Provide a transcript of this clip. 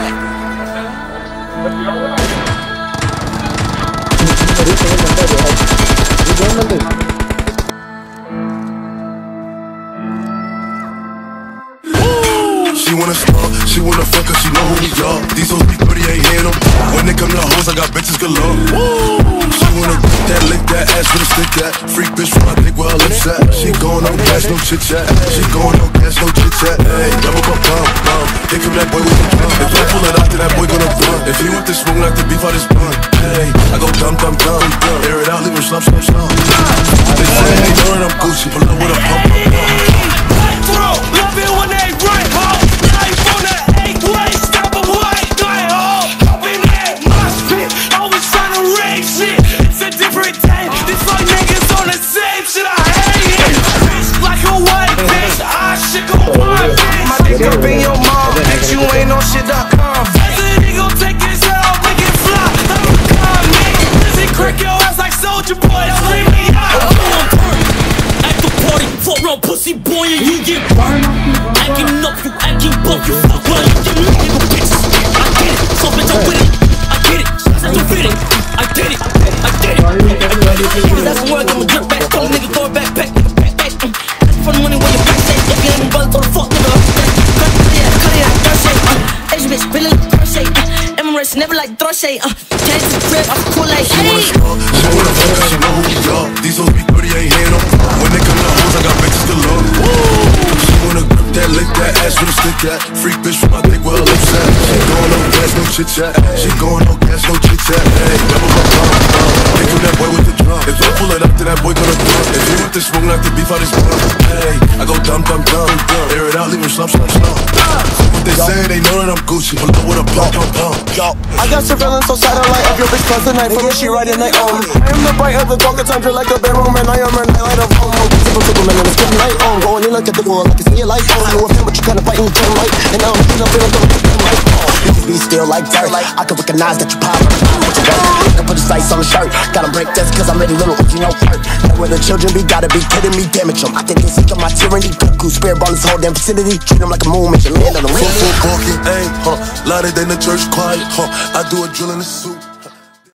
She wanna start, she wanna fuck cause she know who we are. These hoes be pretty, ain't hear them. When they come to hoes, I got bitches galore. She wanna get that, lick that ass with a stick that. Freak bitch from my dick where her lips at. She going no gas, no chit chat. She going no gas, no chit chat. Hey, double bump, bump, run. If he this smoke like the beef out his bun. Hey, I go dumb, dumb, dumb. Air it out, leave him slump, slump, slump. They say they know I'm Gucci, pull up with a pump, pump, pump. Throw, love it when they right home. Life on the eighth way, stop 'em white guy home. Up in that mosh pit, always trying to rage shit. It's a different day. This like niggas on the same shit. I hate it. Bitch like a white bitch, I should go blind bitch. My dick up in your like Soldier Boy. Scream me out. At the party, fuck round pussy boy and you get burned. Acting up, you acting buff, you fuck well, you get me, nigga bitches. I get it, so bitch, I'm with it. I get it, set to fit it. I did it, I did it. Niggas that's some work, I'ma drip back, tell nigga Uh, never like throw shade. Uh, to the crib, I'm cool like, She wanna hey. she wanna fuck she know who we are. These hoes be pretty, ain't hear them. When they come to hoes, I got bitches galore. She wanna grip that, lick that ass with a stick that. Freak bitch from my dick lips at. She going no gas, no chit chat. She going no gas, no chit chat. Hey, double bump, bump. They come that boy with the drum. If I pull it up, then that boy gonna run. If he want this smoke like the beef out his bun. Hey, I go dumb, dumb, dumb. Air it out, leave him slump, slump, slump. What they say, they know that I'm Gucci. Pull up with a pump, pump, pump. Yo, I got surveillance on satellite of your bitch plus the night for me, she riding night on. I am the bright of the dark, it's under like a bedroom, and I am a nightlight of home. Super Superman and it's getting light on. Going in, at the wall, like it's your light on. You with him, but you kinda fighting the turn light. And now I'm in on. You can be still like dirt. I can recognize that you pop. What you got? I can put the sights on the shirt. Gotta break this cause I'm ready, little, you know, hurt. Know where the children be, gotta be kidding me, damage them. I think they sick of my tyranny. Cuckoo, spirit ball this whole damn vicinity. Treat them like a moon, make you land on the Full, ring. full parking, ayy, huh? Louder than the church choir, huh? I do a drill in the suit.